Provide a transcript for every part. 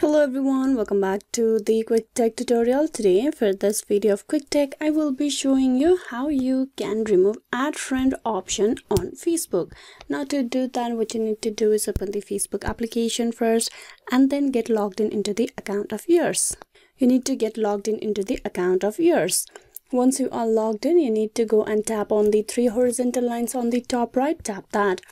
Hello everyone, welcome back to the quick tech tutorial. Today for this video of quick tech, I will be showing you how you can remove add friend option on Facebook. Now to do that, what you need to do is open the Facebook application first and then get logged in into the account of yours. You need to get logged in into the account of yours. Once you are logged in, you need to go and tap on the three horizontal lines on the top right, tap that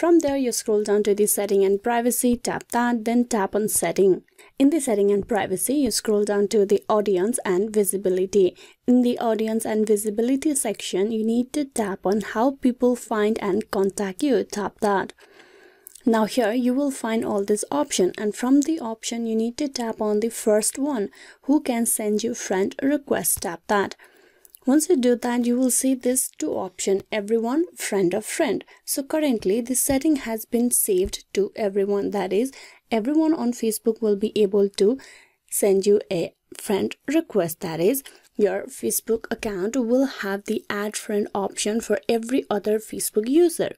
from there, you scroll down to the setting and privacy, tap that, then tap on setting. In the setting and privacy, you scroll down to the audience and visibility. In the audience and visibility section, you need to tap on how people find and contact you, tap that. Now here you will find all this option and from the option you need to tap on the first one who can send you friend request tap that once you do that, you will see this two option, everyone, friend of friend. So currently this setting has been saved to everyone. That is, everyone on Facebook will be able to send you a friend request. That is, your Facebook account will have the add friend option for every other Facebook user.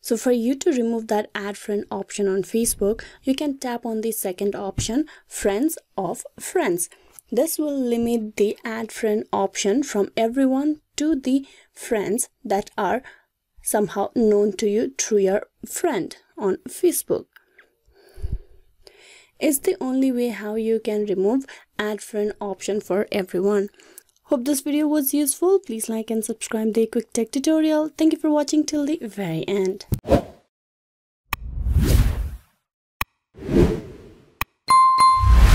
So for you to remove that add friend option on Facebook, you can tap on the second option, friends of friends. This will limit the add friend option from everyone to the friends that are somehow known to you through your friend on Facebook. It's the only way how you can remove add friend option for everyone. Hope this video was useful. Please like and subscribe the quick tech tutorial. Thank you for watching till the very end.